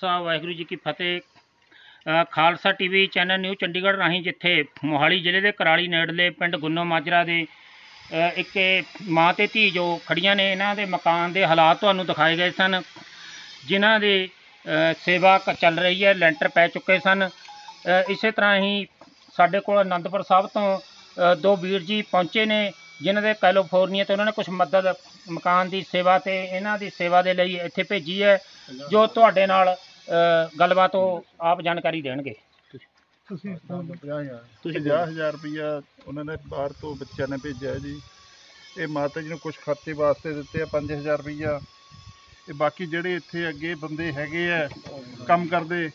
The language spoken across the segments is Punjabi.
ਸਾਹਿਬ ਵਾਹਿਗੁਰੂ ਜੀ ਕੀ ਫਤਿਹ। ਅ, Khalsa TV channel new Chandigarh ਰਾਹੀਂ ਜਿੱਥੇ ਮੋਹਾਲੀ ਜ਼ਿਲ੍ਹੇ ਦੇ ਕਰਾਲੀ ਨੇੜਲੇ ਪਿੰਡ ਗੁੰਨੋ ਮਾਜਰਾ ਦੇ ਇੱਕ ਮਾਂ ਤੇ ਧੀ ਜੋ ਖੜੀਆਂ ਨੇ ਇਹਨਾਂ ਦੇ ਮਕਾਨ ਦੇ ਹਾਲਾਤ ਤੁਹਾਨੂੰ ਦਿਖਾਏ ਗਏ ਸਨ ਜਿਨ੍ਹਾਂ ਦੇ ਸੇਵਾ ਕ- ਚੱਲ ਰਹੀ ਹੈ ਲੈਂਟਰ ਪੈ ਚੁੱਕੇ ਸਨ। ਇਸੇ ਤਰ੍ਹਾਂ ਹੀ ਸਾਡੇ ਕੋਲ ਅਨੰਦਪੁਰ ਸਾਹਿਬ ਤੋਂ ਦੋ ਵੀਰ ਜੀ ਪਹੁੰਚੇ ਨੇ ਜਿਨ੍ਹਾਂ ਦੇ ਕੈਲੀਫੋਰਨੀਆ ਤੋਂ ਉਹਨਾਂ ਨੇ ਕੁਝ ਮਦਦ ਮਕਾਨ ਦੀ ਸੇਵਾ ਤੇ ਇਹਨਾਂ ਦੀ ਸੇਵਾ ਦੇ ਲਈ ਇੱਥੇ ਭੇਜੀ ਹੈ ਜੋ ਤੁਹਾਡੇ ਨਾਲ ਅ, ਗੱਲਬਾਤ ਉਹ ਆਪ ਜਾਣਕਾਰੀ ਦੇਣਗੇ। ਤੁਸੀਂ ਤੁਸੀਂ ਤੁਸੀਂ 50000 ਰੁਪਇਆ ਉਹਨਾਂ ਨੇ ਬਾਹਰ ਤੋਂ ਬੱਚਿਆਂ ਨੇ ਭੇਜਿਆ ਹੈ ਜੀ। ਇਹ ਮਾਤਾ ਜੀ ਨੂੰ ਕੁਝ ਖਰਚੇ ਵਾਸਤੇ ਦਿੱਤੇ ਆ 5000 ਰੁਪਇਆ ਤੇ ਬਾਕੀ ਜਿਹੜੇ ਇੱਥੇ ਅੱਗੇ ਬੰਦੇ ਹੈਗੇ ਆ ਕੰਮ ਕਰਦੇ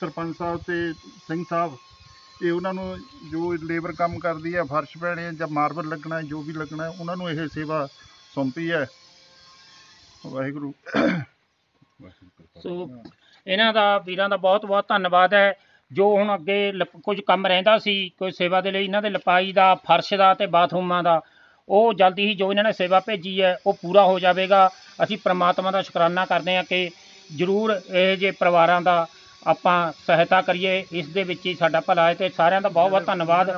ਸਰਪੰਚ ਸਾਹਿਬ ਤੇ ਸਿੰਘ ਸਾਹਿਬ ਇਹ ਉਹਨਾਂ ਨੂੰ ਜੋ ਲੇਬਰ ਕੰਮ ਕਰਦੀ ਹੈ ਫਰਸ਼ ਪੈਣੇ ਜਾਂ ਮਾਰਬਲ ਲੱਗਣਾ ਹੈ, ਜੋ ਵੀ ਲੱਗਣਾ ਹੈ, ਉਹਨਾਂ ਨੂੰ ਇਹ ਸੇਵਾ ਸੌਂਪੀ ਹੈ ਵਾਹਿਗੁਰੂ। ਸੋ ਇਹਨਾਂ ਦਾ ਵੀਰਾਂ ਦਾ ਬਹੁਤ ਬਹੁਤ ਧੰਨਵਾਦ ਹੈ। ਜੋ ਹੁਣ ਅੱਗੇ ਲਿਪ- ਕੁਝ ਕੰਮ ਰਹਿੰਦਾ ਸੀ ਕੋਈ ਸੇਵਾ ਦੇ ਲਈ ਇਹਨਾਂ ਦੇ ਲਿਪਾਈ ਦਾ ਫਰਸ਼ ਦਾ ਤੇ ਬਾਥਰੂਮਾਂ ਦਾ ਉਹ ਜਲਦੀ ਹੀ ਜੋ ਇਹਨਾਂ ਨੇ ਸੇਵਾ ਭੇਜੀ ਹੈ ਉਹ ਪੂਰਾ ਹੋ ਜਾਵੇਗਾ। ਅਸੀਂ ਪ੍ਰਮਾਤਮਾ ਦਾ ਸ਼ੁਕਰਾਨਾ ਕਰਦੇ ਹਾਂ ਕਿ ਜ਼ਰੂਰ ਇਹ ਜੇ ਪਰਿਵਾਰਾਂ ਦਾ ਆਪਾਂ ਸਹਾਇਤਾ ਕਰੀਏ ਇਸ ਦੇ ਵਿੱਚ ਹੀ ਸਾਡਾ ਭਲਾ ਹੈ ਤੇ ਸਾਰਿਆਂ ਦਾ ਬਹੁਤ ਬਹੁਤ ਧੰਨਵਾਦ।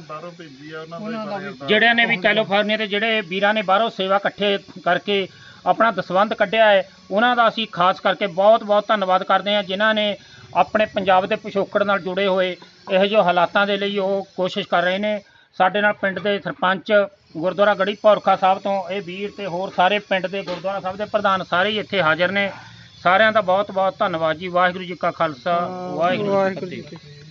ਜਿਹੜਿਆਂ ਨੇ ਵੀ ਕੈਲੀਫੋਰਨੀਆ ਤੇ ਜਿਹੜੇ ਵੀਰਾਂ ਨੇ ਬਾਹਰੋਂ ਸੇਵਾ ਇਕੱਠੇ ਕਰਕੇ ਆਪਣਾ ਦਸਵੰਧ ਕੱਢਿਆ ਹੈ। ਉਹਨਾਂ ਦਾ ਅਸੀਂ ਖਾਸ ਕਰਕੇ ਬਹੁਤ ਬਹੁਤ ਧੰਨਵਾਦ ਕਰਦੇ ਹਾਂ ਜਿਨ੍ਹਾਂ ਨੇ ਆਪਣੇ ਪੰਜਾਬ ਦੇ ਪਿਛੋਕੜ ਨਾਲ ਜੁੜੇ ਹੋਏ ਇਹੋ ਜਿਹੇ ਹਾਲਾਤਾਂ ਦੇ ਲਈ ਉਹ ਕੋਸ਼ਿਸ਼ ਕਰ ਰਹੇ ਨੇ। ਸਾਡੇ ਨਾਲ ਪਿੰਡ ਦੇ ਸਰਪੰਚ ਗੁਰਦੁਆਰਾ ਗੜੀ ਪੌਰਖਾ ਸਾਹਿਬ ਤੋਂ ਇਹ ਵੀਰ ਤੇ ਹੋਰ ਸਾਰੇ ਪਿੰਡ ਦੇ ਗੁਰਦੁਆਰਾ ਸਾਹਿਬ ਦੇ ਪ੍ਰਧਾਨ ਸਾਰੇ ਹੀ ਇੱਥੇ ਹਾਜ਼ਰ ਨੇ। ਸਾਰਿਆਂ ਦਾ ਬਹੁਤ ਬਹੁਤ ਧੰਨਵਾਦ ਜੀ। ਵਾਹਿਗੁਰੂ ਜੀ ਕਾ ਖਾਲਸਾ, ਵਾਹਿਗੁਰੂ ਜੀ ਕੀ ਫਤਿਹ।